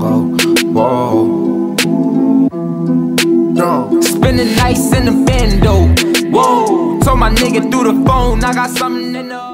go. Whoa. Dumb. Spending nights in the bando. Whoa. Told my nigga through the phone, I got something in the.